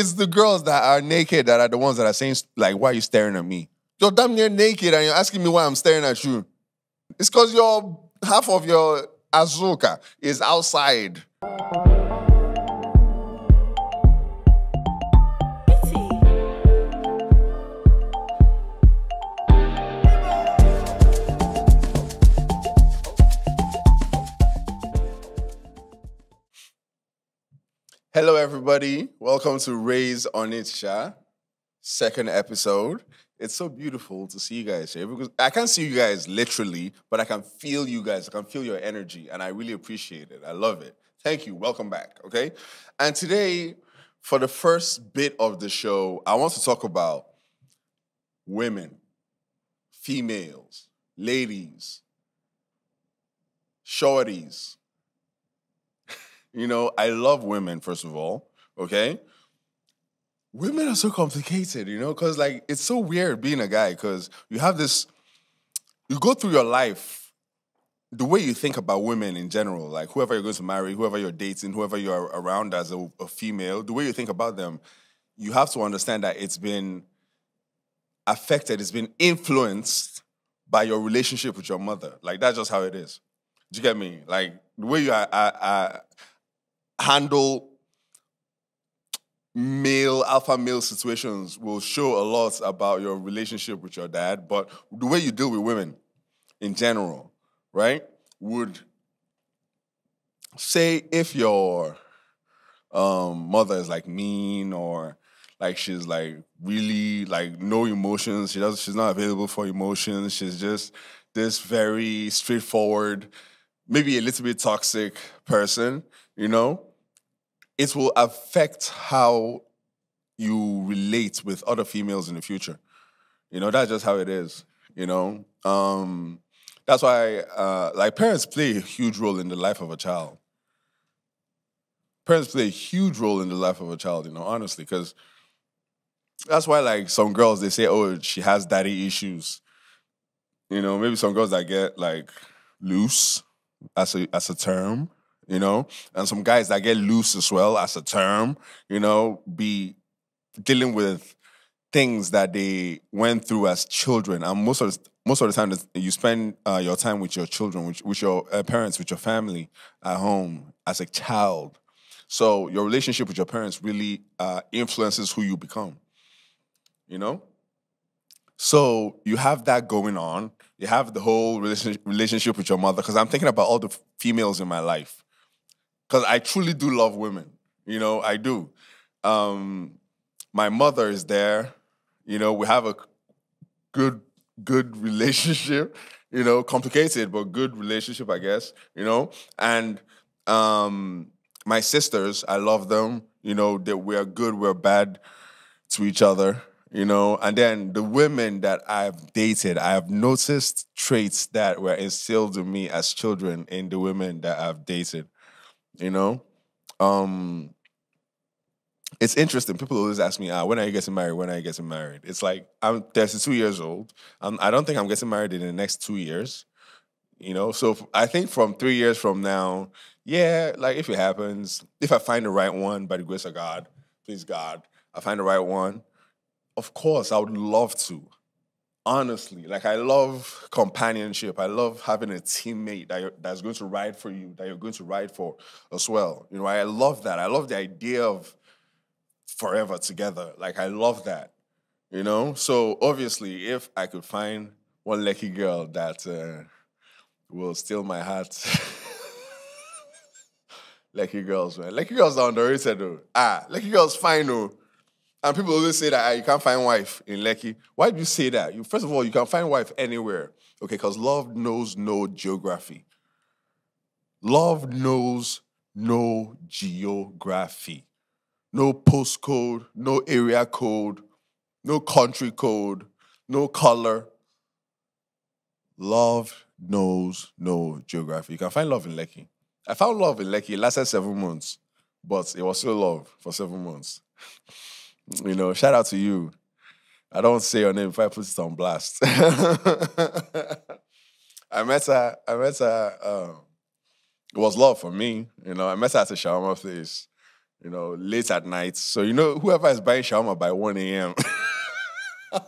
it's the girls that are naked that are the ones that are saying like, "Why are you staring at me?" You're damn near naked and you're asking me why I'm staring at you. It's because your half of your azuka is outside. Hello, everybody. Welcome to Rays on It Sha, second episode. It's so beautiful to see you guys here because I can't see you guys literally, but I can feel you guys. I can feel your energy, and I really appreciate it. I love it. Thank you. Welcome back. Okay. And today, for the first bit of the show, I want to talk about women, females, ladies, shorties. You know, I love women, first of all, okay? Women are so complicated, you know, because like it's so weird being a guy because you have this, you go through your life, the way you think about women in general, like whoever you're going to marry, whoever you're dating, whoever you're around as a, a female, the way you think about them, you have to understand that it's been affected, it's been influenced by your relationship with your mother. Like that's just how it is. Do you get me? Like the way you are, are, are handle male alpha male situations will show a lot about your relationship with your dad but the way you deal with women in general right would say if your um, mother is like mean or like she's like really like no emotions she does she's not available for emotions she's just this very straightforward maybe a little bit toxic person you know it will affect how you relate with other females in the future. You know, that's just how it is. You know, um, that's why uh, like parents play a huge role in the life of a child. Parents play a huge role in the life of a child. You know, honestly, because that's why like some girls they say, oh, she has daddy issues. You know, maybe some girls that get like loose as a as a term you know, and some guys that get loose as well as a term, you know, be dealing with things that they went through as children. And most of the, most of the time, you spend uh, your time with your children, with, with your uh, parents, with your family at home as a child. So your relationship with your parents really uh, influences who you become. You know. So you have that going on. You have the whole relationship with your mother. Because I'm thinking about all the females in my life because I truly do love women. You know, I do. Um, my mother is there. You know, we have a good good relationship. You know, complicated but good relationship, I guess. You know, and um, my sisters, I love them. You know, that we're good, we're bad to each other. You know, and then the women that I've dated, I have noticed traits that were instilled in me as children in the women that I've dated you know? Um it's interesting. People always ask me ah when are you getting married? When are you getting married? It's like i'm 32 years old. Um, i don't think i'm getting married in the next two years you know? So i think from three years from now yeah like if it happens if i find the right one by the grace of god please god i find the right one of course i would love to honestly like i love companionship. I love having a teammate that that's going to ride for you that you're going to ride for as well. You know i love that. I love the idea of forever together. Like i love that you know? So obviously if i could find one lucky girl that uh, will steal my heart lucky girls man. Lucky girls are underrated though. Ah lucky girls fine though and people always say that ah, you can't find wife in Lekki. Why do you say that? You, first of all, you can find wife anywhere. Okay, because love knows no geography. Love knows no geography. No postcode, no area code, no country code, no color. Love knows no geography. You can find love in Lekki. I found love in Lekki. It lasted seven months, but it was still love for seven months. You know, shout out to you. I don't say your name if I put it on blast. I met her, I met her, um, it was love for me. You know, I met her at a shawarma place. you know, late at night. So you know, whoever is buying shawarma by 1 a.m.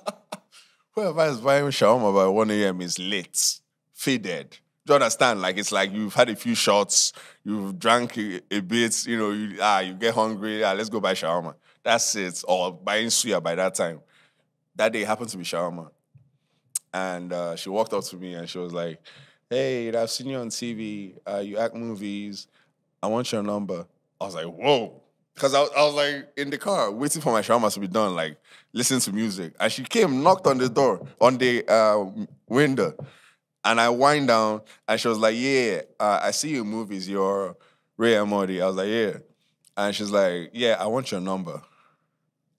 whoever is buying shawarma by 1 a.m. is late, faded. Do you understand? Like it's like you've had a few shots, you've drank a, a bit, you know, you, ah, you get hungry, ah, let's go buy shawarma. That's it. Or buying suya by that time. That day happened to be shawarma. And uh, she walked up to me and she was like, Hey, I've seen you on TV. Uh, you act movies. I want your number. I was like, Whoa. Because I, I was like in the car waiting for my shawarma to be done, like listening to music. And she came, knocked on the door, on the uh, window. And I wind down and she was like, Yeah, uh, I see you movies. You're Ray Emodi. I was like, Yeah. And she's like, Yeah, I want your number.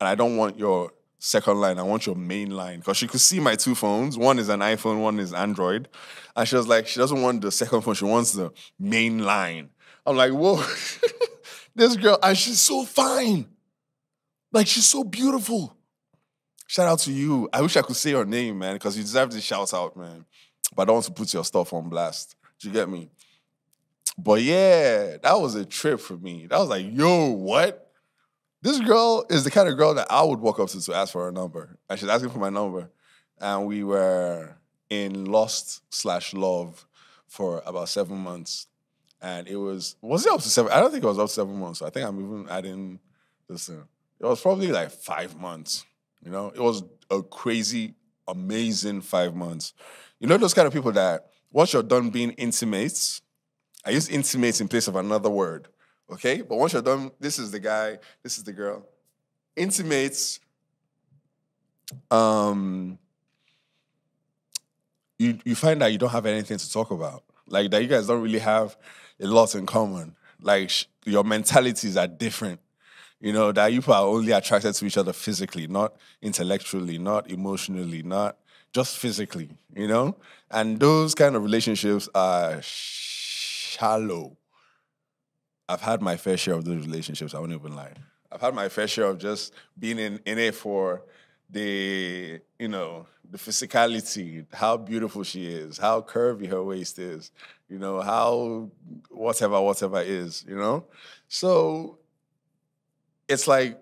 And I don't want your second line. I want your main line. Because she could see my two phones. One is an iPhone, one is Android. And she was like, she doesn't want the second phone, she wants the main line. I'm like, whoa, this girl, and she's so fine. Like, she's so beautiful. Shout out to you. I wish I could say your name, man, because you deserve this shout out, man. But I don't want to put your stuff on blast. Do you get me? But yeah, that was a trip for me. That was like, yo, what? This girl is the kind of girl that I would walk up to to ask for her number. And she's asking for my number. And we were in Lost slash Love for about seven months. And it was, was it up to seven? I don't think it was up to seven months. I think I'm even adding this in. It was probably like five months. You know, it was a crazy, amazing five months. You know those kind of people that once you're done being intimates, I use intimates in place of another word, okay? But once you're done, this is the guy, this is the girl. Intimates, um, you you find that you don't have anything to talk about. Like that you guys don't really have a lot in common. Like sh- your mentalities are different. You know, that you are only attracted to each other physically, not intellectually, not emotionally, not just physically, you know? And those kind of relationships are shallow. I've had my fair share of those relationships, I won't even lie. I've had my fair share of just being in, in it for the, you know, the physicality, how beautiful she is, how curvy her waist is, you know, how whatever, whatever is, you know? So it's like,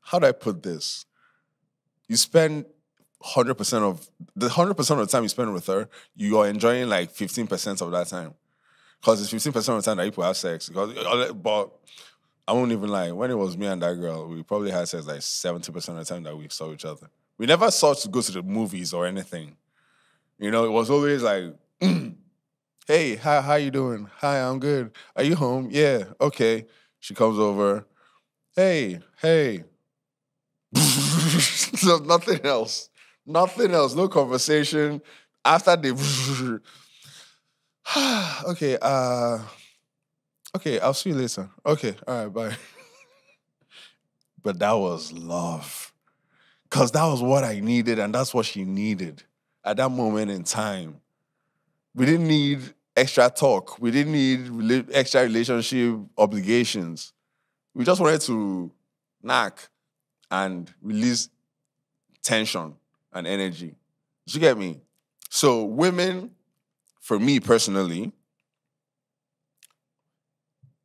how do I put this? You spend 100% of the 100% of the time you spend with her, you are enjoying like 15% of that time. Because it's 15% of the time that people have sex. Because, uh, uh, but I won't even lie. When it was me and that girl, we probably had sex like 70% of the time that we saw each other. We never sought to go to the movies or anything. You know, it was always like, hey, how, how you doing? Hi, I'm good. Are you home? Yeah, okay. She comes over. Hey, hey. Nothing else. Nothing else. No conversation. After they okay, uh okay, I'll see you later. Okay, all right, bye. but that was love. Cause that was what I needed, and that's what she needed at that moment in time. We didn't need extra talk. We didn't need extra relationship obligations. We just wanted to knock and release tension and energy. Do you get me? So women, for me personally,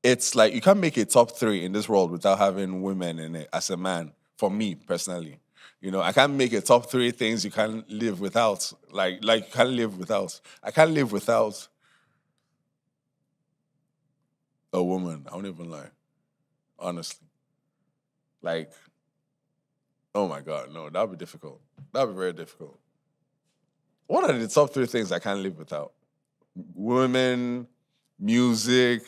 it's like you can't make a top three in this world without having women in it as a man, for me personally. You know, I can't make a top three things you can't live without. Like, like you can't live without. I can't live without a woman. I won't even lie. Honestly. Like, oh my God, no, that'd be difficult. That'd be very difficult. What are the top three things I can't live without? Women, music,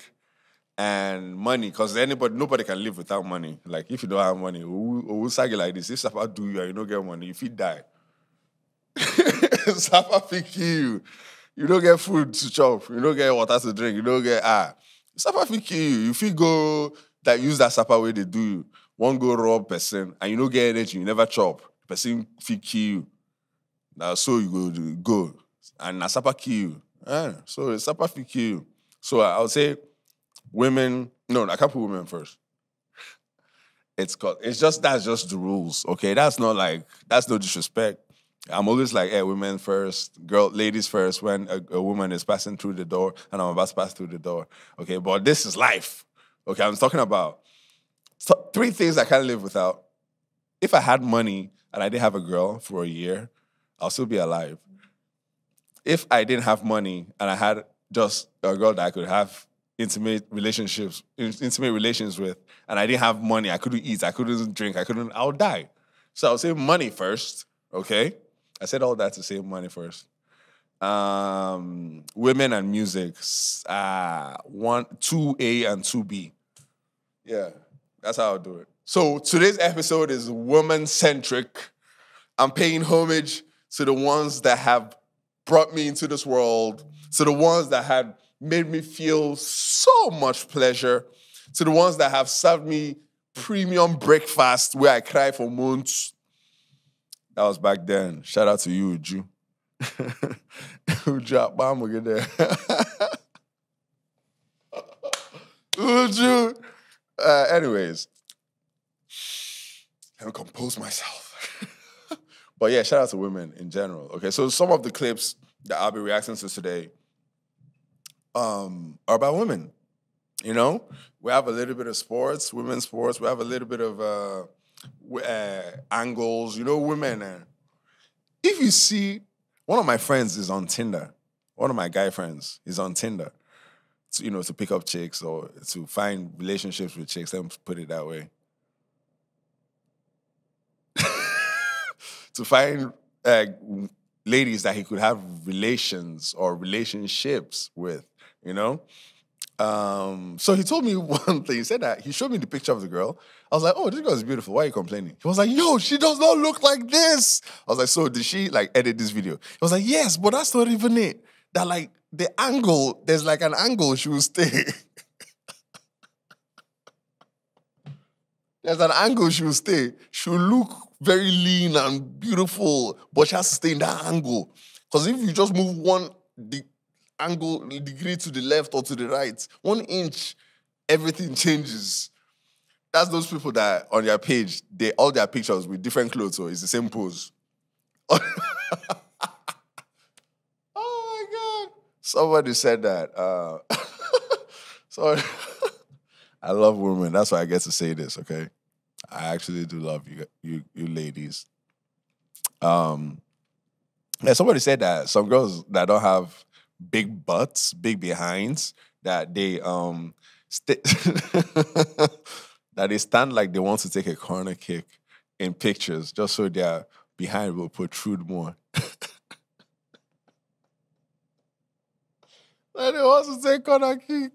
and money. Because anybody, nobody can live without money. Like if you don't have money, who sag like this? If Sapa do you you don't get money, if you die. Sapa kill you. You don't get food to chop. You don't get water to drink. You don't get ah. Sapa fit kill you. You go that use that Sapa way they do you. One go rob person and you don't get anything. You never chop. Person fit kill you. Now so you go go and na Sapa kill you. Eh, so fit kill you. So I would say women. No, I can't put women first. It's called. It's just that's just the rules. Okay, that's not like that's no disrespect. I'm always like, hey, women first, girl, ladies first. When a, a woman is passing through the door and I'm about to pass through the door, okay. But this is life, Okay, I'm talking about three things I can't live without. If I had money and I didn't have a girl for a year, I'll still be alive. If I didn't have money and I had just a girl that I could have intimate relationships, intimate relations with, and I didn't have money, I couldn't eat, I couldn't drink, I couldn't, I'll die. So I'll say money first, okay? I said all that to say money first. Um, women and music, uh, one, two A and two B. Yeah, that's how I'll do it. So today's episode is woman centric. I'm paying homage to the ones that have brought me into this world, to the ones that had made me feel so much pleasure, to the ones that have served me premium breakfast where I cry for months. That was back then. Shout out to you, Uju. Uju, Bam, get there. Uju. Uh, anyways, let me compose myself. but yeah, shout out to women in general. Okay, so some of the clips that I'll be reacting to today um, are about women. You know, we have a little bit of sports, women's sports. We have a little bit of uh, uh, angles. You know, women. Uh, if you see, one of my friends is on Tinder. One of my guy friends is on Tinder. To, you know, to pick up chicks or to find relationships with chicks. Let me put it that way. to find uh, ladies that he could have relations or relationships with, you know? Um, so he told me one thing. He said that he showed me the picture of the girl. I was like, "Oh, this girl is beautiful. Why are you complaining?" He was like, "Yo, she does not look like this." I was like, "So did she like edit this video?" He was like, "Yes, but that's not even it. That like the angle. There's like an angle she will stay. there's an angle she will stay. She will look very lean and beautiful, but she has to stay in that angle. Because if you just move one the angle degree to the left or to the right, one inch, everything changes. That's those people that on their page, they all their pictures with different clothes, so it's the same pose. oh my god! Somebody said that. Uh, sorry. I love women. That's why I get to say this. Okay, I actually do love you, you, you ladies. Um, yeah, somebody said that some girls that don't have big butts, big behinds, that they um that they stand like they want to take a corner kick in pictures, just so their behind will protrude more. that they want to take corner kick.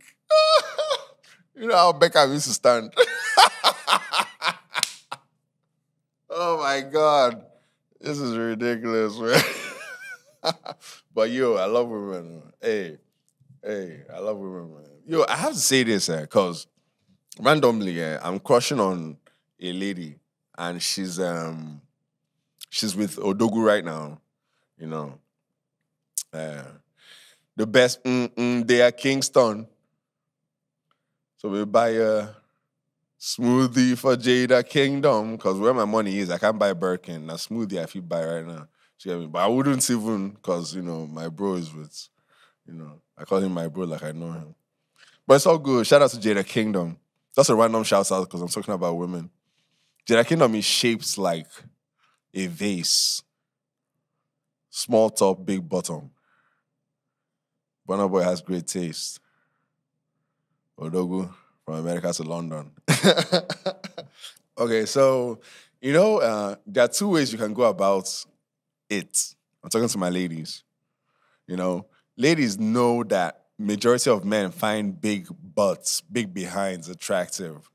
you know how Beckham used to stand. oh my god. This is ridiculous, man. but yo, I love women. Hey, hey, I love women, man. Yo, I have to say this, because randomly, eh, I'm crushing on a lady, and she's um she's with Odogwu right now. You know, uh, the best. Mm, mm, they are Kingston. So we buy a smoothie for Jada Kingdom because where my money is, I can't buy Birkin. A smoothie I feel buy right now. You get me? But I wouldn't even because you know my bro is with, you know, I call him my bro like I know him. But it's all good. Shout out to Jada Kingdom. That's a random shout out because I'm talking about women. Jada Kingdom is shaped like a vase. Small top, big bottom. Burna Boy has great taste. Odogwu from America to London. okay, so you know uh, there are two ways you can go about it. I'm talking to my ladies. You know, ladies know that majority of men find big butts, big behinds attractive.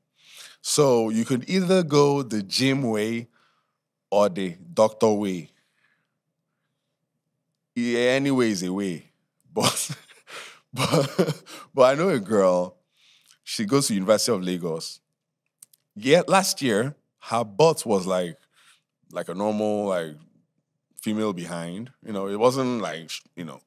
So you could either go the gym way or the doctor way. Yeah, anyway is a way. But but but I know a girl, she goes to University of Lagos. Yet last year, her butt was like like a normal, like female behind. You know, it wasn't like, you know,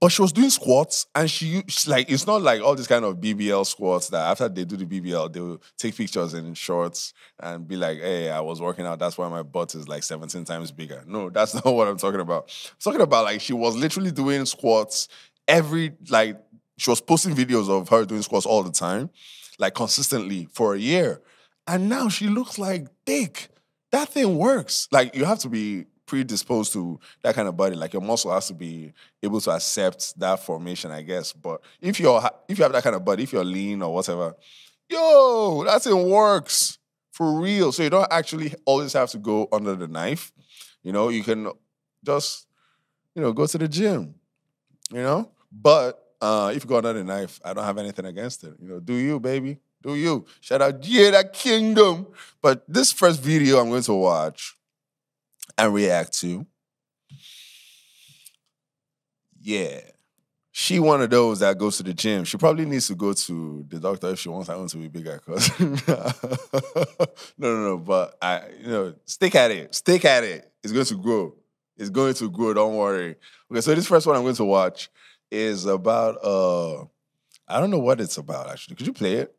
but she was doing squats and she like it's not like all this kind of BBL squats that after they do the BBL they will take pictures in shorts and be like, "Hey, I was working out. That's why my butt is like 17 times bigger." No, that's not what I'm talking about. I'm talking about like she was literally doing squats every like she was posting videos of her doing squats all the time. like consistently for a year. And now she looks like dick. That thing works. Like you have to be predisposed to that kind of body. Like your muscle has to be able to accept that formation, I guess. But if you're if you have that kind of body, if you're lean or whatever, yo, that thing works for real. So you don't actually always have to go under the knife. You know, you can just, you know, go to the gym. You know? But uh, if you go under the knife, I don't have anything against it. You know, do you, baby? Do you? Shout out, yeah, Jada Kingdom. But this first video I'm going to watch and react to, yeah, she one of those that goes to the gym. She probably needs to go to the doctor if she wants her own to be bigger. Cause no, no, no. But I, you know, stick at it. Stick at it. It's going to grow. It's going to grow. Don't worry. Okay, so this first one I'm going to watch is about uh, I don't know what it's about actually. Could you play it?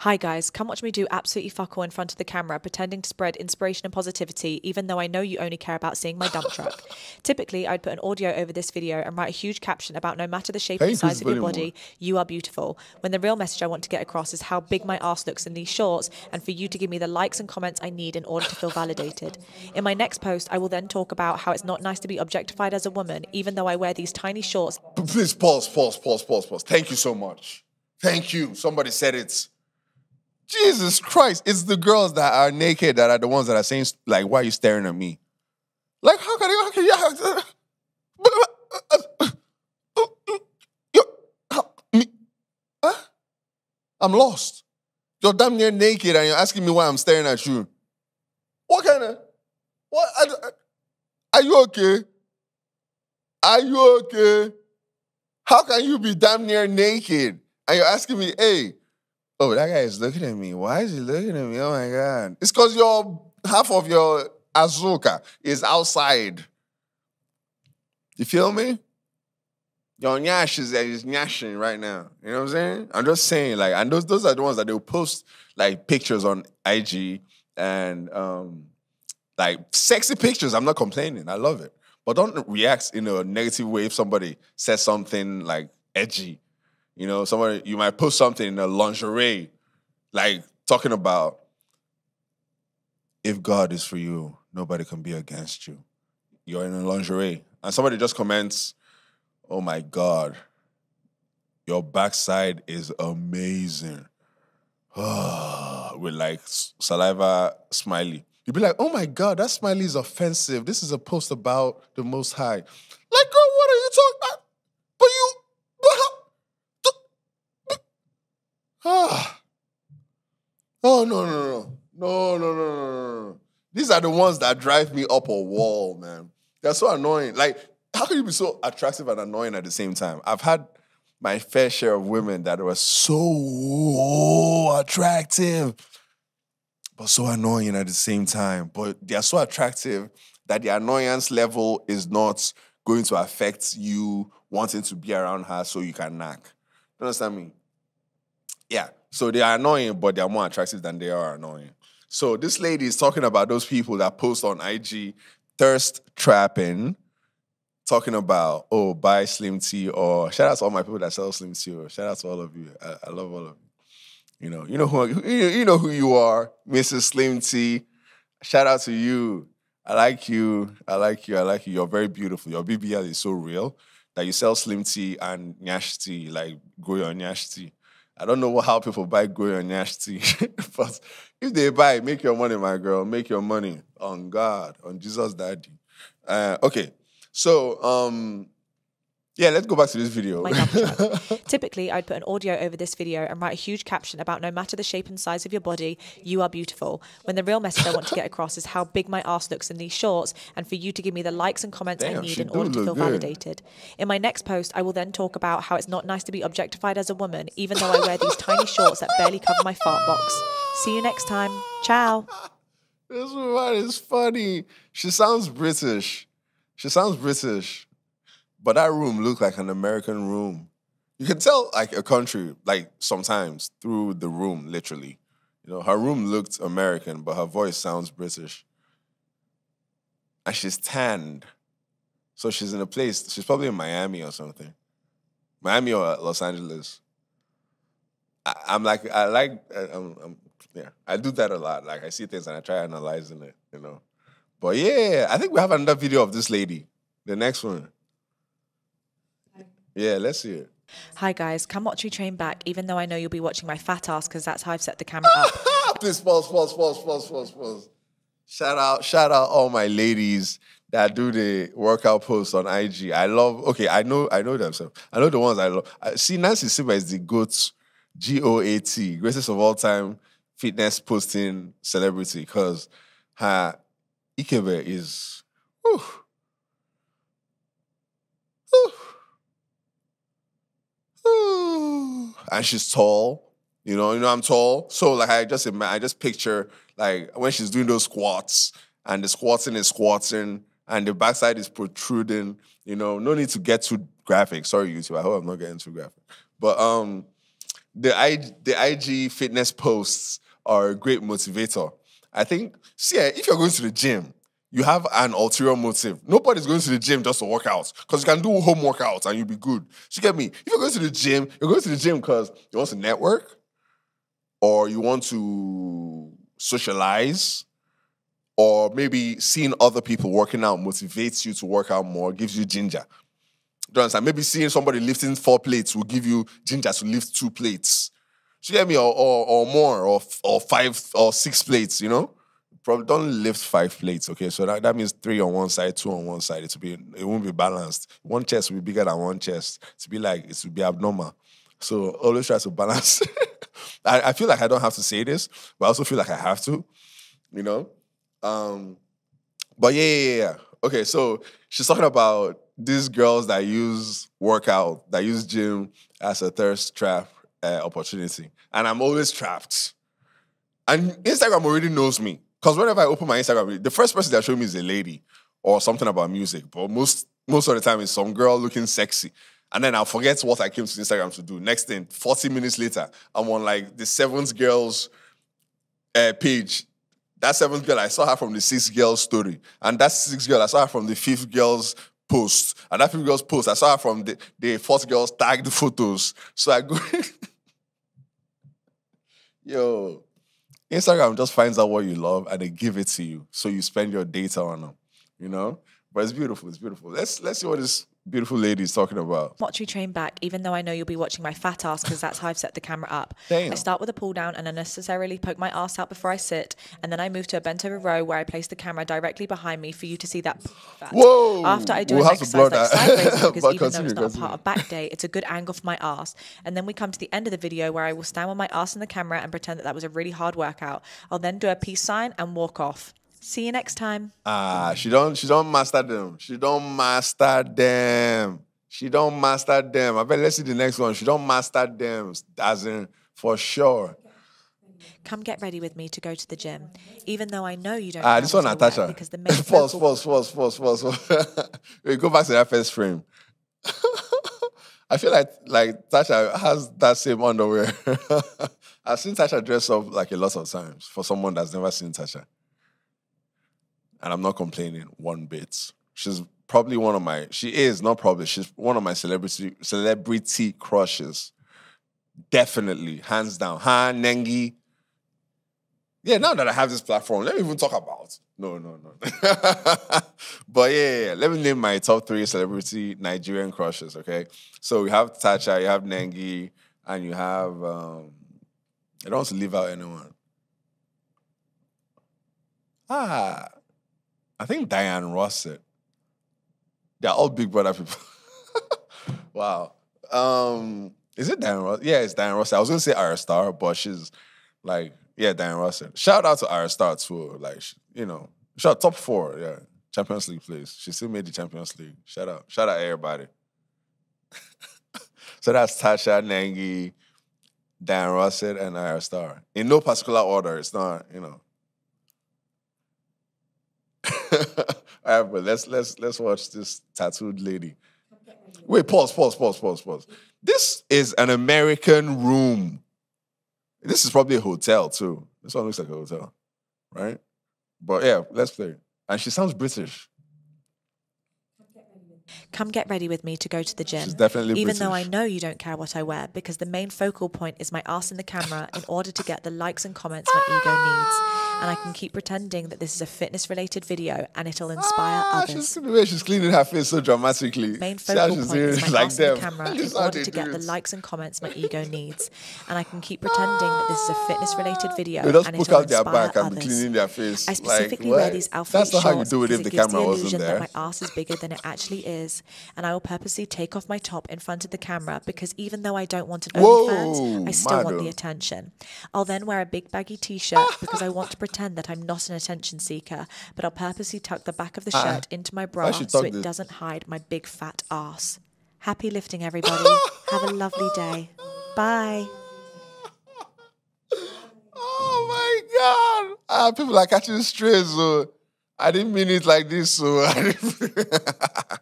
Hi guys, come watch me do absolutely fuck all in front of the camera, pretending to spread inspiration and positivity, even though I know you only care about seeing my dump truck. Typically, I'd put an audio over this video and write a huge caption about no matter the shape and size of your body, you are beautiful. When the real message I want to get across is how big my ass looks in these shorts, and for you to give me the likes and comments I need in order to feel validated. In my next post, I will then talk about how it's not nice to be objectified as a woman, even though I wear these tiny shorts. Please pause, pause, pause, pause, pause. Thank you so much. Thank you. Somebody said it Jesus Christ, it's the girls that are naked that are the ones that are saying, like, why are you staring at me? Like, how can you, how can you? I'm lost. You're damn near naked and you're asking me why I'm staring at you. What kind of, what, are you okay? Are you okay? How can you be damn near naked and you're asking me, hey, oh, that guy is looking at me. Why is he looking at me? Oh my God. It's because your half of your azuka is outside. You feel me? Your nyash is, is nyashing right now. You know what I'm saying? I'm just saying, like, and those those are the ones that they'll post like pictures on IG and um like sexy pictures. I'm not complaining. I love it. But don't react in a negative way if somebody says something like edgy you know, somebody you might post something in a lingerie, like talking about if God is for you, nobody can be against you. You're in a lingerie, and somebody just comments, "Oh my God, your backside is amazing," with like saliva smiley. You'd be like, "Oh my God, that smiley is offensive. This is a post about the Most High." Like, girl, what are you talking about? Oh, no, no, no. No, no, no, no, no. These are the ones that drive me up a wall, man. They're so annoying. Like, how can you be so attractive and annoying at the same time? I've had my fair share of women that were so attractive, but so annoying at the same time. But they are so attractive that the annoyance level is not going to affect you wanting to be around her so you can knock. You understand me? Yeah. So they are annoying, but they are more attractive than they are annoying. So this lady is talking about those people that post on IG thirst trapping, talking about, oh, buy Slim Tea, or shout out to all my people that sell Slim Tea, or oh, shout out to all of you. I, I love all of you. You know, you know who you know who you are, Mrs. Slim Tea. Shout out to you. I like you. I like you. I like you. You're very beautiful. Your BBL is so real that you sell Slim Tea and Nyash Tea, like grow your Nyash Tea. I don't know how people buy Goyo Nyash tea, but if they buy, make your money, my girl. Make your money on God, on Jesus' daddy. Uh, okay, so um, yeah, let's go back to this video. Typically, I'd put an audio over this video and write a huge caption about no matter the shape and size of your body, you are beautiful. When the real message I want to get across is how big my ass looks in these shorts and for you to give me the likes and comments Damn, I need in order to feel good. validated. In my next post, I will then talk about how it's not nice to be objectified as a woman, even though I wear these tiny shorts that barely cover my fart box. See you next time. Ciao. This woman is funny. She sounds British. She sounds British. But that room looked like an American room. You can tell like a country, like sometimes through the room, literally. You know, her room looked American, but her voice sounds British. And she's tanned. So she's in a place, she's probably in Miami or something. Miami or Los Angeles. I, I'm like I like I- I'm, I'm yeah I do that a lot. Like I see things and I try analyzing it, you know. But yeah, I think we have another video of this lady. The next one. Yeah, let's see it. Hi guys, come watch me train back, even though I know you'll be watching my fat ass because that's how I've set the camera up. Please pause, pause, pause, pause, pause, pause. Shout out, shout out all my ladies that do the workout posts on IG. I love. Okay, I know, I know them. So I know the ones I love. I, see, Nancy Silva is the goat, G O A T, greatest of all time fitness posting celebrity because her Ikebe is. whew. Whew. Whew. And she's tall. You know, you know I'm tall. So like I just I just picture like when she's doing those squats and the squatting is squatting and the backside is protruding. You know, no need to get too graphic. Sorry, YouTube. I hope I'm not getting too graphic. But um, the I the IG fitness posts are a great motivator. I think, see, if you're going to the gym, you have an ulterior motive. Nobody's going to the gym just to work out because you can do home workouts and you'll be good. You get me? If you're going to the gym, you're going to the gym because you want to network or you want to socialize or maybe seeing other people working out motivates you to work out more, gives you ginger. Do you understand? Maybe seeing somebody lifting four plates will give you ginger to lift two plates. So you get me, or, or, or more, or, or five or six plates, you know? Probably don't lift five plates, okay? So that, that means three on one side, two on one side. It will be it won't be balanced. One chest will be bigger than one chest. To be like it will be abnormal. So always try to balance. I, I feel like I don't have to say this, but I also feel like I have to, you know? Um, but yeah, yeah, yeah. Okay, so she's talking about these girls that use workout, that use gym as a thirst trap uh, opportunity. And I'm always trapped. And Instagram already knows me. Because whenever I open my Instagram, the first person that show me is a lady or something about music. But most most of the time it's some girl looking sexy. And then I'll forget what I came to Instagram to do. Next thing, 40 minutes later, I'm on like the seventh girl's uh, page. That seventh girl, I saw her from the sixth girl's story. And that sixth girl, I saw her from the fifth girl's post. And that fifth girl's post, I saw her from the, the fourth girl's tagged photos. So I go, yo, Instagram just finds out what you love and they give it to you. So you spend your data on them, you know? But it's beautiful, it's beautiful. Let's let's see what this beautiful lady is talking about. Watch me train back, even though I know you'll be watching my fat ass because that's how I've set the camera up. Damn. I start with a pull down and unnecessarily poke my ass out before I sit, and then I move to a bent over row where I place the camera directly behind me for you to see that. fat. Whoa! After I do We'll an have to blur exercise like sideways because even though it's not a part of back day, it's a good angle for my ass. And then we come to the end of the video where I will stand with my ass in the camera and pretend that that was a really hard workout. I'll then do a peace sign and walk off. See you next time. Ah, she don't she don't master them. She don't master them. She don't master them. I bet let's see the next one. She don't master them. As in for sure. Come get ready with me to go to the gym, even though I know you don't. Ah, know this one Natasha. Because the main Pause, focal pause, pause, pause, pause, pause. Wait, go back to that first frame. I feel like like Tacha has that same underwear. I've seen Tacha dress up like a lot of times for someone that's never seen Tacha. And I'm not complaining one bit. She's probably one of my she is, not probably, she's one of my celebrity celebrity crushes. Definitely, hands down. Ha Nengi. Yeah, now that I have this platform, let me even talk about. No, no, no. but yeah, yeah, let me name my top three celebrity Nigerian crushes. Okay, so we have Tacha, you have Nengi, and you have. um I don't want to leave out anyone. Ah, I think Diane Russet. They're all Big Brother people. wow. Um, is it Diane Ross? Yeah, it's Diane Russet. I was gonna say Ira Star, but she's like, yeah, Diane Russet. Shout out to Ira Star too. Like, you know, shout top four. Yeah, Champions League plays. She still made the Champions League. Shout out, shout out everybody. so that's Tacha Nengi, Diane Rossett, and Ira Star. In no particular order. It's not, you know. All right, but let's let's let's watch this tattooed lady. Wait, pause, pause, pause, pause, pause. This is an American room. This is probably a hotel too. This one looks like a hotel, right? But yeah, let's play. And she sounds British. Come get ready with me to go to the gym. She's definitely Even though I know you don't care what I wear, because the main focal point is my ass in the camera in order to get the likes and comments my ego needs. And I can keep pretending that this is a fitness related video and it'll inspire Ah, others. she's the way she's cleaning her face so dramatically. Main focal point is my like the them. camera in This is how order to get the likes and comments my ego needs. And I can keep pretending that this is a fitness related video and it'll out their inspire back and others. cleaning their face. I like, specifically wear these alpha That's not how you do it if the camera the wasn't illusion there. that my ass is bigger than it actually is, and I will purposely take off my top in front of the camera because even though I don't want an OnlyFans, I still want the attention. I'll then wear a big baggy t-shirt because I want to pretend that I'm not an attention seeker, but I'll purposely tuck the back of the shirt into my bra so it this. doesn't hide my big fat ass. Happy lifting, everybody. Have a lovely day. Bye. Oh my god! Ah, people are catching strays. So I didn't mean it like this. So I didn't-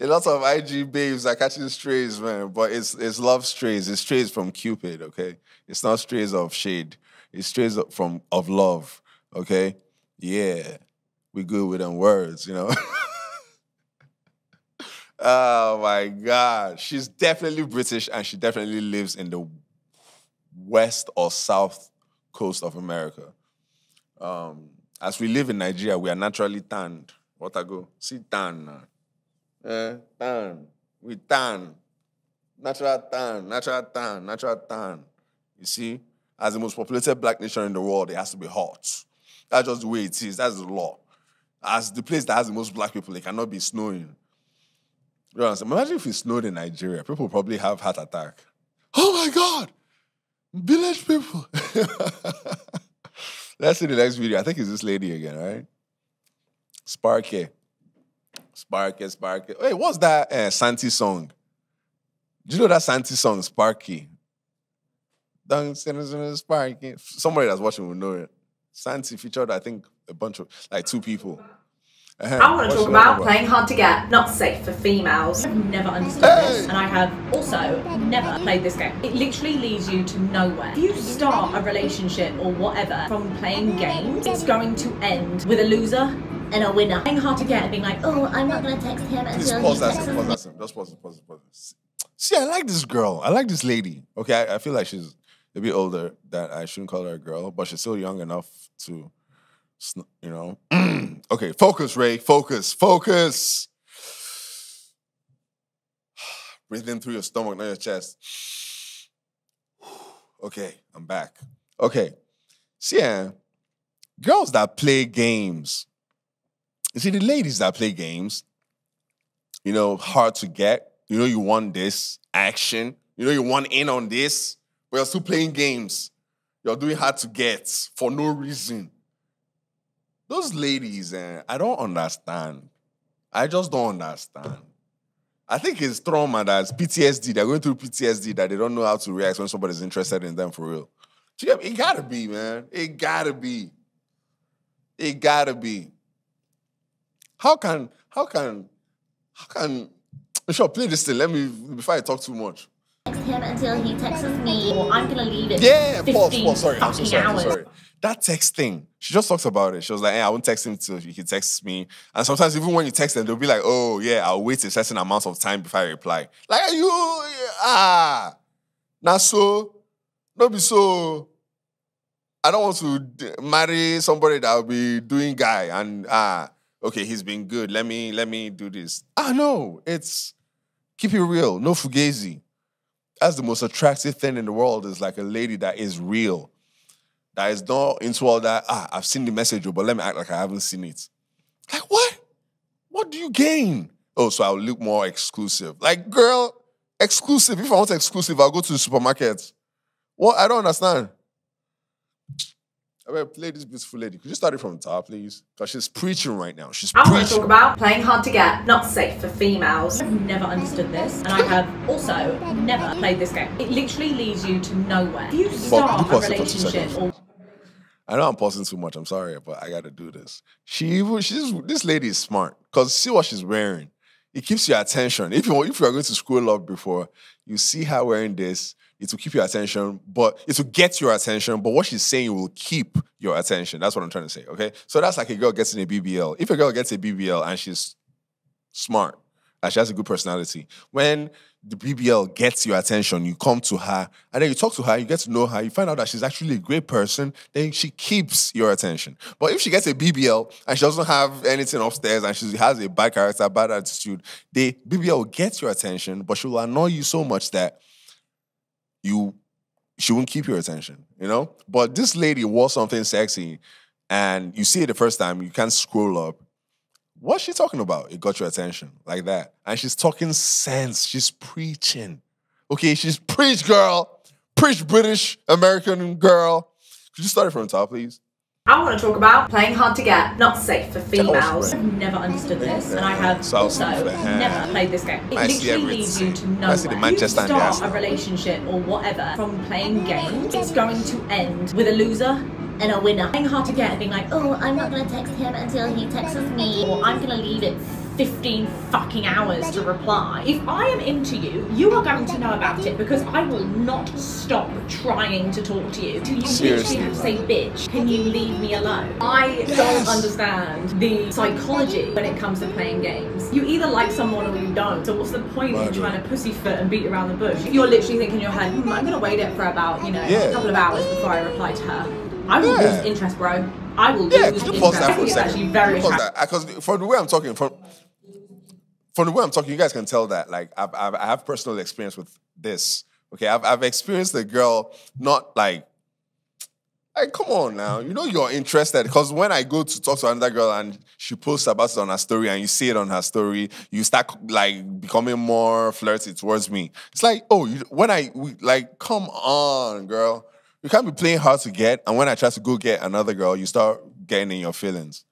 a lot of IG babes are catching strays, man. But it's it's love strays. It's strays from Cupid. Okay, it's not strays of shade. It's strays from of love. Okay, yeah, we good with them words, you know. oh my god, she's definitely British and she definitely lives in the west or south coast of America. Um, as we live in Nigeria, we are naturally tanned. What I go? See tan. Eh, tan. We tan. Natural tan, natural tan, natural tan. You see, as the most populated black nation in the world, it has to be hot. That's just the way it is. That's the law. As the place that has the most black people, it cannot be snowing. You understand? Imagine if it snowed in Nigeria, people probably have heart attack. Oh my God! Village people. Let's see the next video. I think it's this lady again, right? Sparky. Sparky, Sparky. Wait, what's that uh, Santi song? Do you know that Santi song, Sparky? Sparky. Somebody that's watching will know it. Santi featured, I think, a bunch of, like two people. Uh-huh. I want to talk she about playing hard to get, not safe for females. I've never understood Hey! this, and I have also never played this game. It literally leads you to nowhere. If you start a relationship or whatever from playing games, it's going to end with a loser and a winner. Playing hard to get and being like, oh, I'm not gonna text him Please until pause he that texts scene, pause me. that scene. Just pause it, pause it, pause it. See, I like this girl. I like this lady. Okay, I, I feel like she's a bit older that I shouldn't call her a girl, but she's still young enough to, you know. okay, focus, Ray. Focus, focus. Breathe in through your stomach, not your chest. Okay, I'm back. Okay, see, yeah, girls that play games. You see, the ladies that play games, you know, hard to get. You know, you want this action. You know, you want in on this, but you're still playing games. You're doing hard to get for no reason. Those ladies, eh, I don't understand. I just don't understand. I think it's trauma that's PTSD. They're going through PTSD that they don't know how to react when somebody's interested in them for real. It gotta be, man. It gotta be. It gotta be. How can how can how can sure play this thing? Let me before I talk too much. Him until he texts me, or I'm gonna leave it. Yeah, pause, pause. Sorry, I'm so sorry. I'm so sorry. That text thing, she just talks about it. She was like, hey, I won't text him till he texts me. And sometimes even when you text them, they'll be like, oh, yeah, I'll wait a certain amount of time before I reply. Like, are you, ah, not so, don't be so. I don't want to marry somebody that will be doing guy and, ah, okay, he's been good. Let me, let me do this. Ah, no, it's, keep it real. No fugazi that's the most attractive thing in the world is like a lady that is real, that is not into all that. Ah, I've seen the message, oh, but let me act like I haven't seen it. Like what? What do you gain? Oh, so I'll look more exclusive. Like, girl, exclusive. If I want exclusive, I'll go to the supermarket. What? I don't understand. I better play this beautiful lady. Could you start it from the top, please? Because she's preaching right now. She's I want to preaching. talk about playing hard to get, not safe for females. I've never understood this, and I have also never played this game. It literally leads you to nowhere. If you start you a pause it for two relationship or I know I'm pausing too much. I'm sorry, but I got to do this. She even she's this lady is smart because see what she's wearing. It keeps your attention. If you if you are going to scroll up before, you see her wearing this. It will keep your attention, but it will get your attention. But what she's saying will keep your attention. That's what I'm trying to say. Okay, so that's like a girl gets in a BBL. If a girl gets a BBL and she's smart and she has a good personality. When the BBL gets your attention, you come to her, and then you talk to her, you get to know her, you find out that she's actually a great person, then she keeps your attention. But if she gets a BBL and she doesn't have anything upstairs and she has a bad character, bad attitude, the BBL will get your attention, but she will annoy you so much that you she won't keep your attention, you know? But this lady wore something sexy and you see it the first time, you can't scroll up. What's she talking about? It got your attention like that. And she's talking sense. She's preaching. Okay, she's preach, girl. Preach, British American girl. Could you start it from the top, please? I want to talk about playing hard to get, not safe for females. I've never understood this, and I have So I'll also see the hand. never played this game. It I literally leads you everything. to I see the nowhere. Manchester you and start a relationship or whatever from playing games, it's going to end with a loser and a winner. Playing hard to get and being like, oh, I'm not gonna text him until he texts me, or I'm gonna leave it 15 fucking hours to reply. If I am into you, you are going to know about it because I will not stop trying to talk to you. Do you Seriously, literally have to say, bitch, can you leave me alone? I don't understand the psychology when it comes to playing games. You either like someone or you don't. So what's the point in trying to pussyfoot and beat around the bush? You're literally thinking in your head, hmm, I'm gonna wait it for about, you know, Yeah. a couple of hours before I reply to her. I will Yeah. lose interest, bro. I will Yeah, lose interest. pause that for a second? actually very pause that because from the way I'm talking, from from the way I'm talking, you guys can tell that like I've, I've I have personal experience with this. Okay, I've I've experienced a girl not like. Like, come on now. You know you're interested because when I go to talk to another girl and she posts about it on her story and you see it on her story, you start like becoming more flirty towards me. It's like, oh, you, when I we, like, come on, girl. You can't be playing hard to get, and when I try to go get another girl, you start getting in your feelings.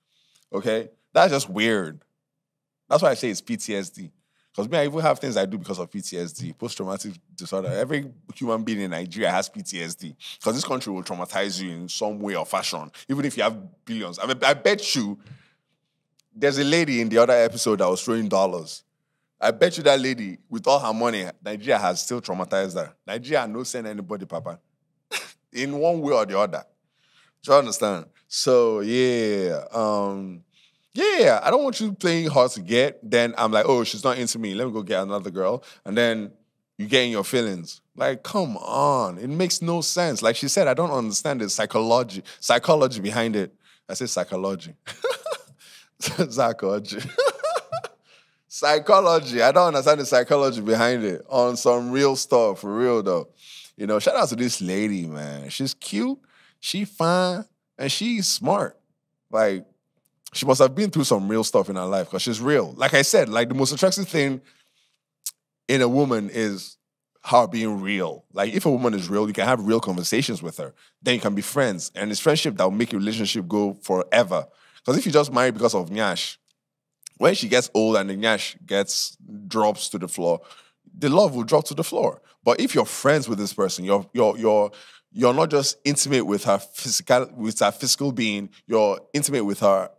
Okay, that's just weird. That's why I say it's PTSD. Because me, I even have things I do because of PTSD, post traumatic disorder. Every human being in Nigeria has PTSD. Because this country will traumatize you in some way or fashion, even if you have billions. I mean, I bet you there's a lady in the other episode that was throwing dollars. I bet you that lady, with all her money, Nigeria has still traumatized her. Nigeria no send anybody, Papa, in one way or the other. Do you understand? So yeah, um, yeah, I don't want you playing hard to get. Then I'm like, oh, she's not into me. Let me go get another girl. And then you get in your feelings. Like, come on. It makes no sense. Like she said, I don't understand the psychology, psychology behind it. I say psychology. psychology. psychology. I don't understand the psychology behind it on some real stuff, for real though. You know, shout out to this lady, man. She's cute, she fine, and she's smart. Like, she must have been through some real stuff in her life because she's real. Like I said, like the most attractive thing in a woman is her being real. Like if a woman is real, you can have real conversations with her. Then you can be friends. And it's friendship that will make your relationship go forever. Because if you just marry because of Nyash, when she gets old and the Nyash gets drops to the floor, the love will drop to the floor. But if you're friends with this person, you're you're you're you're not just intimate with her physical with her physical being, you're intimate with her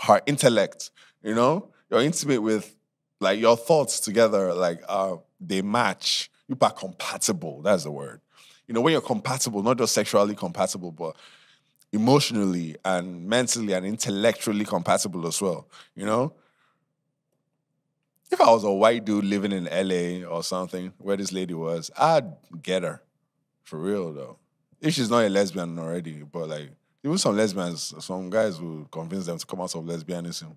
her intellect, you know? You're intimate with like your thoughts together, like uh they match. You are compatible. That's the word. You know, when you're compatible, not just sexually compatible, but emotionally and mentally and intellectually compatible as well. You know? If I was a white dude living in LA or something, where this lady was, I'd get her. For real though. If she's not a lesbian already, but like even some lesbians, some guys will convince them to come out of lesbianism.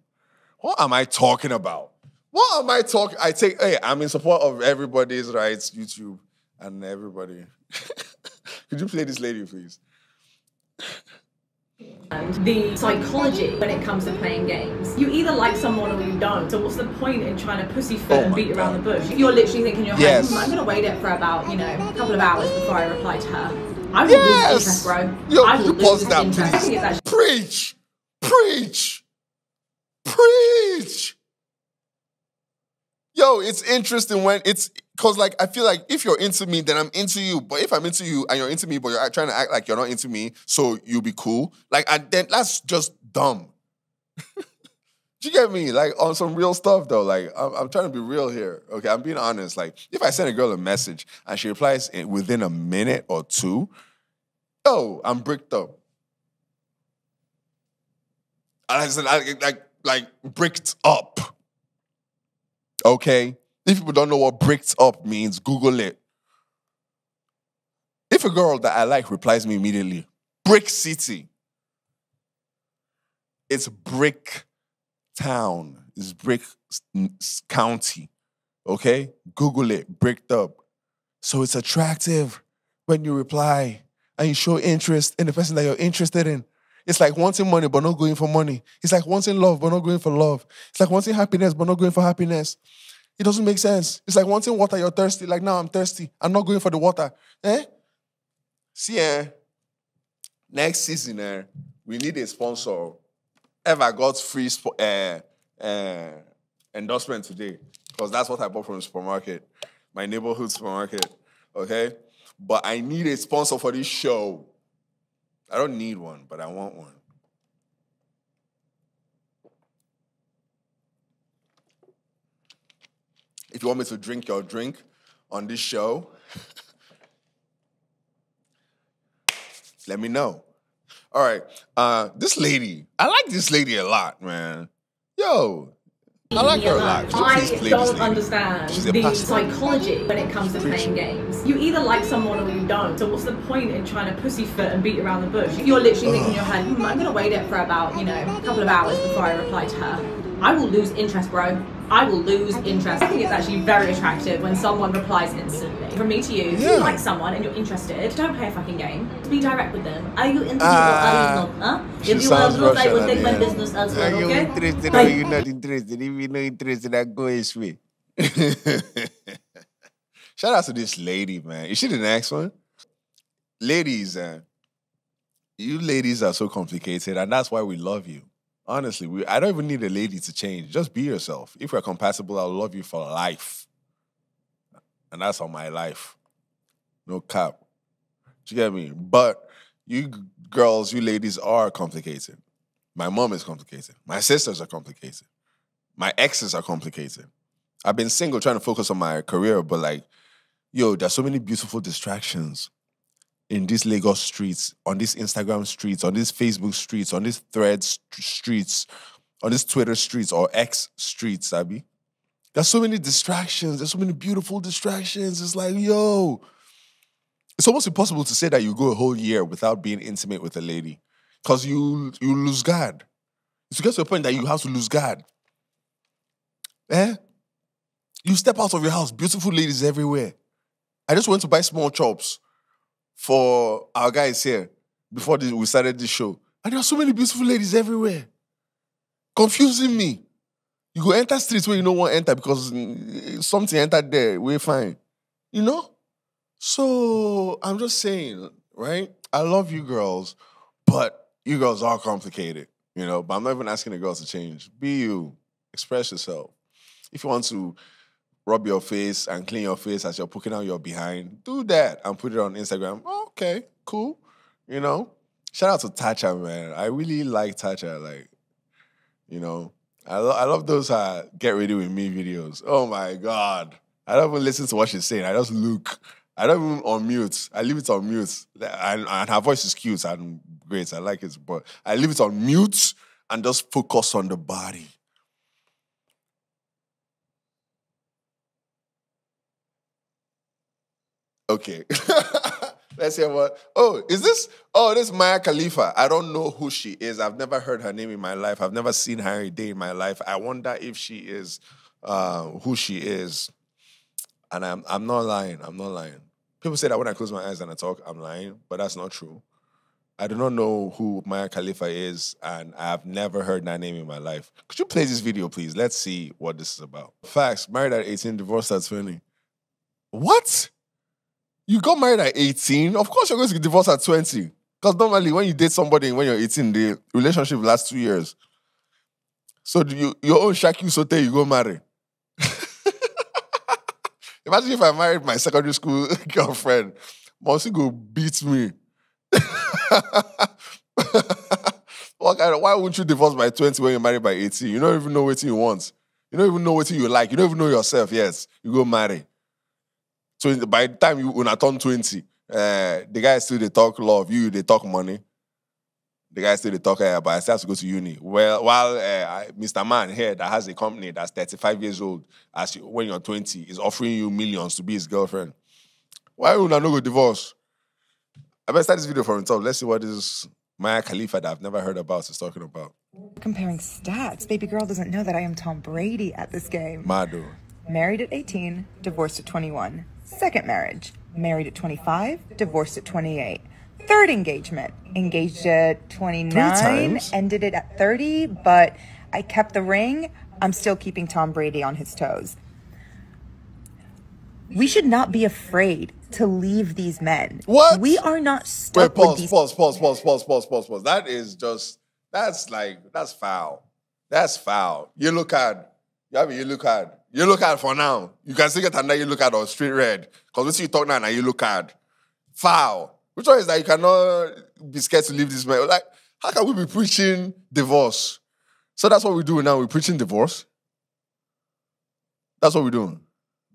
What am I talking about? What am I talking? I take hey, I'm in support of everybody's rights, YouTube, and everybody. Could you play this lady, please? The psychology when it comes to playing games. You either like someone or you don't. So what's the point in trying to pussyfoot Oh and beat around the bush? You're literally thinking in your Yes. hmm, I'm gonna wait it for about, you know, a couple of hours before I reply to her. I will Yes. lose interest, bro. Yo, I will you pause that, interest. I think it's please? actually Preach, preach, preach. Yo, it's interesting when it's because like I feel like if you're into me, then I'm into you. But if I'm into you and you're into me, but you're trying to act like you're not into me, so you'll be cool. Like, and then that's just dumb. Do you get me? Like on some real stuff though. Like I'm, I'm trying to be real here. Okay, I'm being honest. Like if I send a girl a message and she replies in, within a minute or two, oh, I'm bricked up. And I said, like, like bricked up. Okay? If people don't know what bricked up means, Google it. If a girl that I like replies me immediately, Brick City. It's Brick Town. It's Brick County. Okay? Google it. Bricked up. So it's attractive when you reply and you show interest in the person that you're interested in. It's like wanting money but not going for money. It's like wanting love but not going for love. It's like wanting happiness but not going for happiness. It doesn't make sense. It's like wanting water, you're thirsty. Like now I'm thirsty. I'm not going for the water. Eh? See, eh? Next season, eh, we need a sponsor. Ever got free spo- uh, uh, endorsement today? Because that's what I bought from the supermarket, my neighborhood supermarket. Okay? But I need a sponsor for this show. I don't need one, but I want one. If you want me to drink your drink on this show, let me know. All right. Uh, this lady, I like this lady a lot, man. Yo, I like her a lot. I please play this don't lady? understand the psychology when it comes to playing games. You either like someone or you don't. So what's the point in trying to pussyfoot and beat around the bush? You're literally thinking in your head, hmm, I'm gonna wait it for about, you know, a couple of hours before I reply to her. I will lose interest, bro. I will lose interest. I think it's actually very attractive when someone replies instantly. From me to you, if Yeah. you like someone and you're interested, don't play a fucking game. Be direct with them. Are you interested me or Ah, are you not? Huh? If you are sounds to look, I will take my business elsewhere, Are you okay? interested or Bye. you not interested? If you're not interested, I go his way. Shout out to this lady, man. Is she the next one? Ladies, uh, you ladies are so complicated, and that's why we love you. Honestly, we, I don't even need a lady to change. Just be yourself. If we're compatible, I'll love you for life. And that's on my life. No cap. Do you get me? But you girls, you ladies are complicated. My mom is complicated. My sisters are complicated. My exes are complicated. I've been single trying to focus on my career, but like, yo, there's so many beautiful distractions in these Lagos streets, on these Instagram streets, on these Facebook streets, on these Threads streets, on these Twitter streets or X streets, Abby. There's so many distractions. There's so many beautiful distractions. It's like, yo, it's almost impossible to say that you go a whole year without being intimate with a lady, because you you lose God. It's get to a point that you have to lose God. Eh? You step out of your house, beautiful ladies everywhere. I just went to buy small chops for our guys here before this, we started this show. And there are so many beautiful ladies everywhere. Confusing me. You go enter streets where you don't want to enter because mm, something entered there. We're fine. You know? So I'm just saying, right? I love you girls, but you girls are complicated, you know. But I'm not even asking the girls to change. Be you, express yourself. If you want to rub your face and clean your face as you're poking out your behind, do that and put it on Instagram. Okay, cool. You know, shout out to Tacha, man. I really like Tacha. Like, you know, I, lo- I love those uh, get ready with me videos. Oh my God. I don't even listen to what she's saying. I just look. I don't even on mute. I leave it on mute. And, and her voice is cute and great. I like it. But I leave it on mute and just focus on the body. Okay. Let's hear what. Oh, is this? Oh, this is Maya Khalifa. I don't know who she is. I've never heard her name in my life. I've never seen her a day in my life. I wonder if she is uh, who she is. And I'm I'm not lying. I'm not lying. People say that when I close my eyes and I talk, I'm lying, but that's not true. I do not know who Maya Khalifa is, and I've never heard that name in my life. Could you play this video, please? Let's see what this is about. Facts. Married at 18, divorced at 20. What? You got married at 18? Of course you're going to get divorced at 20. Because normally when you date somebody when you're 18, the relationship lasts two years. So you your own Shaki Sote, you go marry. Imagine if I married my secondary school girlfriend. Monsi go beat me. why wouldn't you divorce by 20 when you're married by 18? You don't even know what you want. You don't even know what you like. You don't even know yourself. Yes, you go marry. So by the time you when I turn 20, uh, the guy still they talk love, you they talk money. The guy still the talker, but I still have to go to uni. Well, while uh, Mr. Man here that has a company that's 35 years old, as you, when you're 20, is offering you millions to be his girlfriend. Why would I not go divorce? I better start this video from the top. Let's see what this Maya Khalifa that I've never heard about is talking about. Comparing stats, baby girl doesn't know that I am Tom Brady at this game. Mado. Married at 18, divorced at 21. Second marriage, married at 25, divorced at 28. Third engagement, engaged at 29, ended it at 30, but I kept the ring. I'm still keeping Tom Brady on his toes. We should not be afraid to leave these men. What? We are not Wait, stuck with pause, these pause, pause, pause, pause, pause, pause, pause. That is just, that's like, that's foul. That's foul. Yellow card. You look a card. Yellow card for now. You can still get another yellow card or straight red. Because we see you talk now and a yellow card. Foul. Which one is that you cannot be scared to leave this man? Like, how can we be preaching divorce? So that's what we're doing now. We're preaching divorce. That's what we're doing.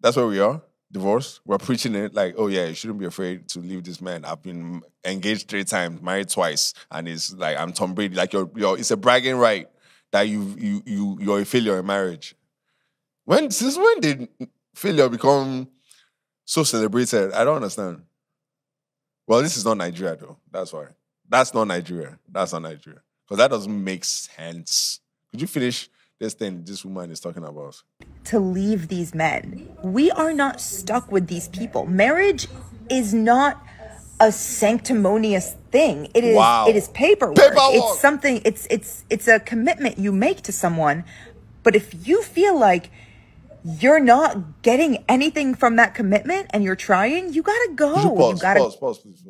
That's where we are. Divorce. We're preaching it like, oh yeah, you shouldn't be afraid to leave this man. I've been engaged three times, married twice, and it's like I'm Tom Brady. Like you're, you're it's a bragging right that you you you you're a failure in marriage. When since when did failure become so celebrated? I don't understand. Well, this is not Nigeria though. That's why. That's not Nigeria. That's not Nigeria. Because that doesn't make sense. Could you finish this thing this woman is talking about? to leave these men. We are not stuck with these people. Marriage is not a sanctimonious thing. It is Wow. it is paperwork. Paperwork. It's something it's it's it's a commitment you make to someone. But if you feel like you're not getting anything from that commitment and you're trying, you gotta go. You pause, you gotta pause, pause, please.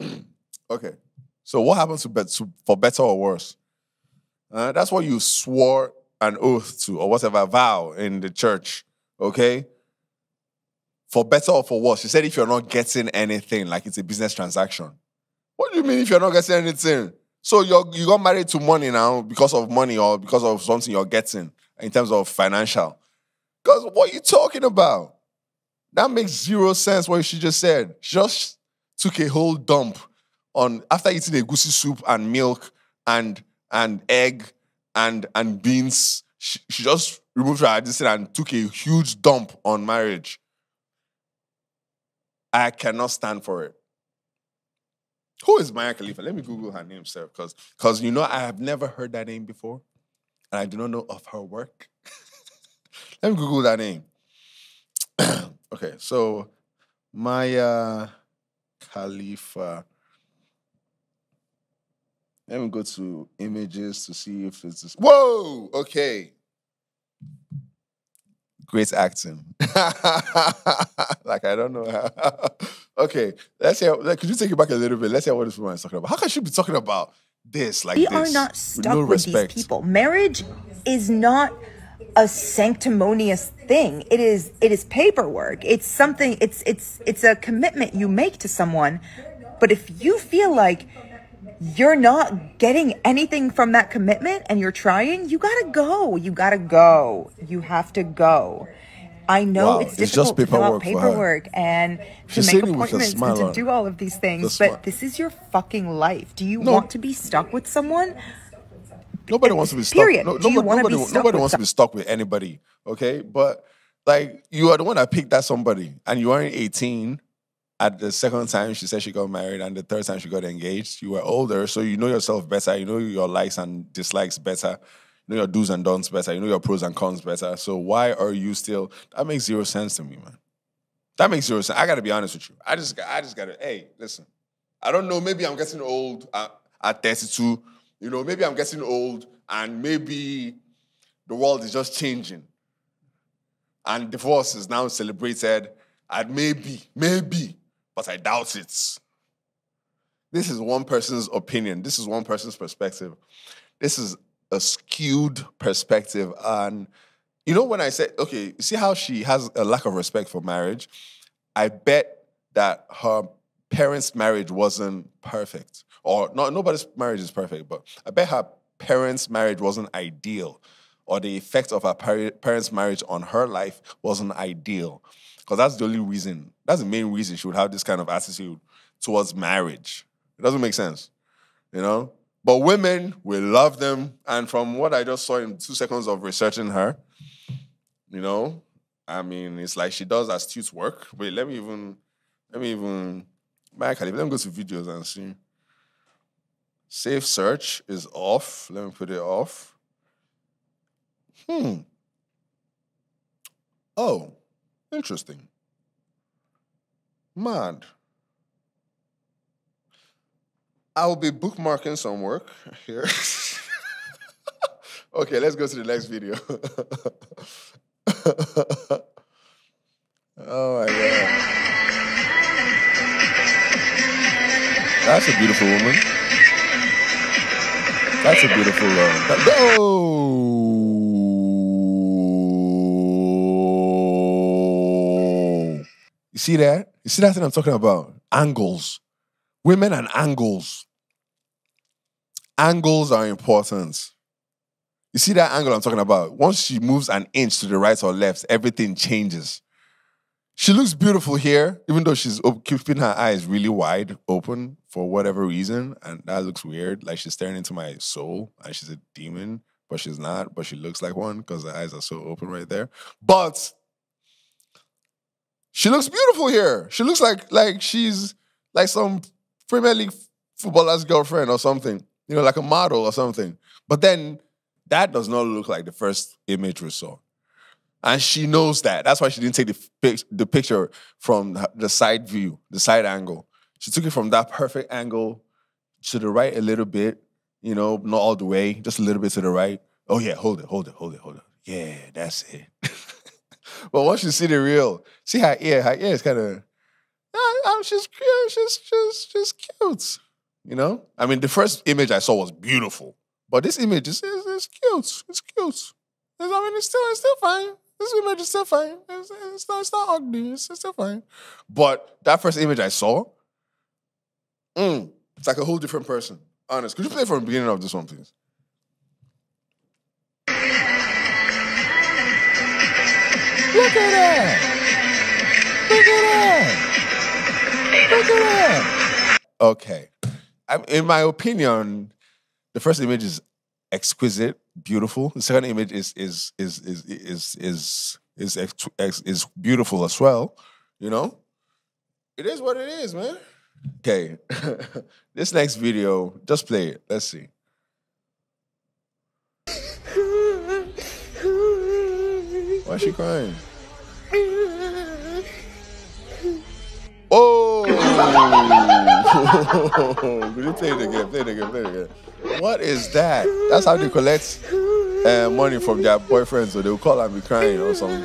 okay. So what happens to, bet- for better or worse? Uh, that's what you swore an oath to or whatever vow in the church. Okay. For better or for worse, she said if you're not getting anything, like it's a business transaction. What do you mean if you're not getting anything? So you you got married to money now because of money or because of something you're getting in terms of financial. Because what are you talking about? That makes zero sense what she just said. She just took a whole dump on after eating egusi soup and milk and and egg and and beans. She, she just removed her addition and took a huge dump on marriage. I cannot stand for it. Who is Maya Khalifa? Let me Google her name, sir, because because you know I have never heard that name before, and I do not know of her work. Let me Google that name. okay, so Maya Khalifa. Let me go to images to see if it's this. Whoa! Okay. Great acting. like I don't know how. okay, let's hear. Like, could you take it back a little bit? Let's hear what this woman is talking about. How can she be talking about this like we this? are not with stuck no with these people. Marriage is not a sanctimonious thing. It is it is paperwork. It's something it's it's it's a commitment you make to someone. But if you feel like you're not getting anything from that commitment and you're trying, you gotta go. You gotta go. You have to go. I know Wow, it's it's just difficult to fill out paperwork for her. paperwork and to She's make appointments and to do all of these things. But this is your fucking life. Do you No. want to be stuck with someone? Nobody wants to be stuck. Period. No, Do you nobody wanna be stuck nobody wants to be stuck with anybody. Okay, but like you are the one that picked that somebody, and you weren't eighteen. At the second time, she said she got married, and the third time she got engaged. You were older, so you know yourself better. You know your likes and dislikes better. You know your do's and don'ts better. You know your pros and cons better. So why are you still? That makes zero sense to me, man. That makes zero sense. I got to be honest with you. I just, I just got to. Hey, listen. I don't know. Maybe I'm getting old at, at 32. You know, maybe I'm getting old, and maybe the world is just changing, and divorce is now celebrated. And maybe, maybe, but I doubt it. This is one person's opinion. This is one person's perspective. This is a skewed perspective. And you know, when I said, okay, see how she has a lack of respect for marriage? I bet that her parents' marriage wasn't perfect. Or not nobody's marriage is perfect, but I bet her parents' marriage wasn't ideal. Or the effect of her par- parents' marriage on her life wasn't ideal. Because that's the only reason, that's the main reason she would have this kind of attitude towards marriage. It doesn't make sense. you know. But women, we love them. And from what I just saw in two seconds of researching her, you know, I mean, it's like she does astute work. Wait, let me even, let me even, Michael, let me go to videos and see. Safe search is off. Let me put it off. Hmm. Oh, interesting. Mad. I'll be bookmarking some work here. okay, let's go to the next video. oh my god. That's a beautiful woman. That's a beautiful uh, that- Oh. You see that? You see that thing I'm talking about? Angles. Women and angles. Angles are important. You see that angle I'm talking about? Once she moves an inch to the right or left, everything changes. She looks beautiful here, even though she's keeping her eyes really wide open for whatever reason. And that looks weird. Like she's staring into my soul and she's a demon, but she's not, but she looks like one because her eyes are so open right there. But she looks beautiful here. She looks like like she's like some Premier League footballer's girlfriend or something, you know, like a model or something. But then that does not look like the first image we saw. And she knows that. That's why she didn't take the, pic- the picture from the- side view, the side angle. She took it from that perfect angle to the right a little bit, you know, not all the way, just a little bit to the right. Oh, yeah, hold it, hold it, hold it, hold it. Yeah, that's it. but once you see the real, see her ear, her ear is kind of, um, she's cute, she's, she's, she's cute. You know? I mean, the first image I saw was beautiful, but this image is, is, is cute. It's cute. I mean, it's still, it's still fine. This image is still fine. It's, it's, not, it's not ugly. It's, still fine. But that first image I saw, mm, it's like a whole different person. Honest. Could you play from the beginning of this one, please? Look at that! Look at that! Look at that! Okay. I- In my opinion, the first image is exquisite, beautiful. The second image is is is is is is is ex- is beautiful as well. You know, it is what it is, man. Okay, this next video, just play it. Let's see. Why is she crying? Oh! Could you play it again? Play it again. Play it again. What is that? That's how they collect uh, money from their boyfriends, so they'll call and be crying or something.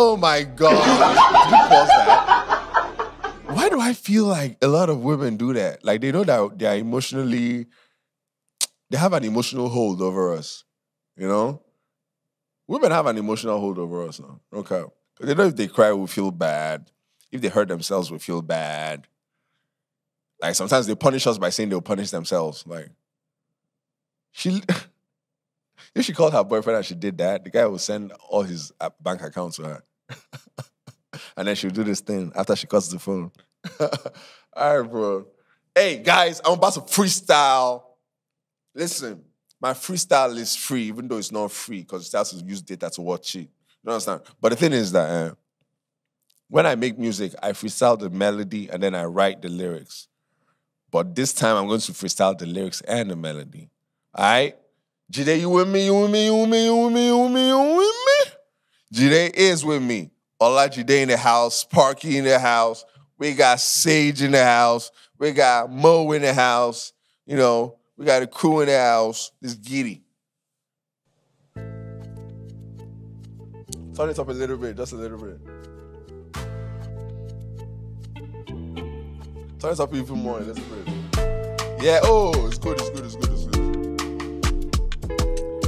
Oh my God! Why do I feel like a lot of women do that? Like they know that they are emotionally, they have an emotional hold over us. You know, women have an emotional hold over us now. Okay. They know if they cry, we feel bad. If they hurt themselves, we feel bad. Like sometimes they punish us by saying they'll punish themselves. Like she, if she called her boyfriend and she did that, the guy will send all his uh, bank accounts to her, and then she'll do this thing after she cuts the phone. all right, bro. Hey guys, I'm about to freestyle. Listen, my freestyle is free, even though it's not free because it has to use data to watch it. You understand? But the thing is that uh, when I make music, I freestyle the melody and then I write the lyrics. But this time I'm going to freestyle the lyrics and the melody. All right? Jide, you with me? You with me? You with me? You with me? You with me? You with me? Jide is with me. Ola Jide in the house, Sparky in the house. We got Sage in the house. We got Mo in the house. You know, we got a crew in the house. This Giddy. Turn it up a little bit, just a little bit. Turn up even more, little bit. Yeah, oh, it's good, it's good, it's good, it's good.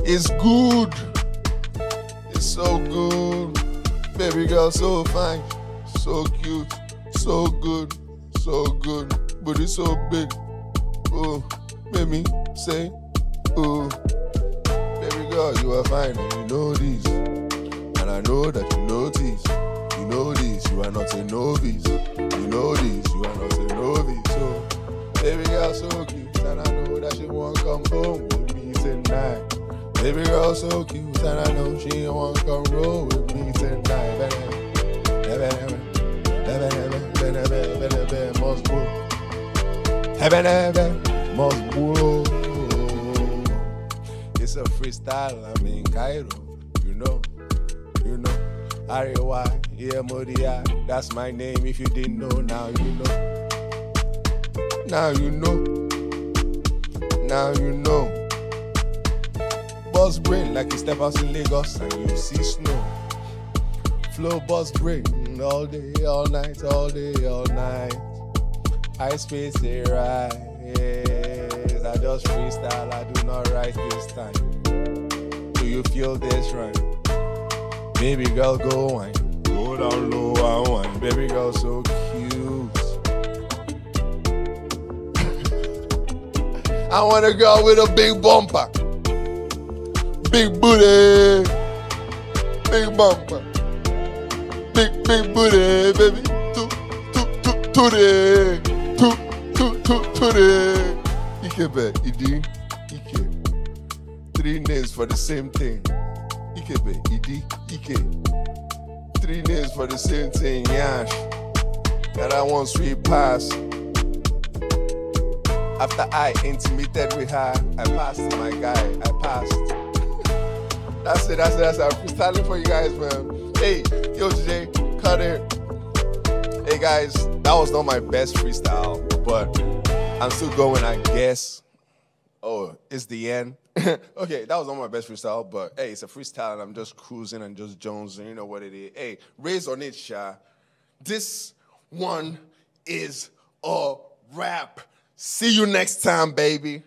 It's good. It's so good. Baby girl, so fine, so cute, so good, so good. But it's so big. Oh, baby, say, oh. Baby girl, you are fine and you know this. And I know that you notice. You know this, you are not a novice. You know this, you are not a novice. So Baby girl so cute, and I know that she won't come home with me tonight. Baby girl so cute, and I know she won't come roll with me tonight. Must go. Heaven, heaven, must go. It's a freestyle, I'm in Cairo, you know, you know. Arewa, yeah, Modia, that's my name. If you didn't know, now you know. Now you know. Now you know. Buzz brain like you step out in Lagos and you see snow. Flow buzz brain mm, all day, all night, all day, all night. I space it right. I just freestyle, I do not write this time. Do you feel this right? Baby girl, go wine. Go down low and wine. Baby girl, so cute. I want a girl with a big bumper. Big booty. Big bumper. Big, big booty, baby. Toot, toot, toot, tootie. Toot, toot, toot, tootie. Ikebe, Idi, Ike. Three names for the same thing. Ikebe, Idi, Three names for the same thing, Yash. That I want sweet pass. After I intimated with her, I passed my guy. I passed. That's it, that's it, that's it. I'm freestyling for you guys, man. Hey, yo, JJ, cut it. Hey, guys, that was not my best freestyle, but I'm still going, I guess. It's the end. okay, that was not my best freestyle, but hey, it's a freestyle and I'm just cruising and just jonesing. You know what it is. Hey, Rays on it, Sha. This one is a wrap. See you next time, baby.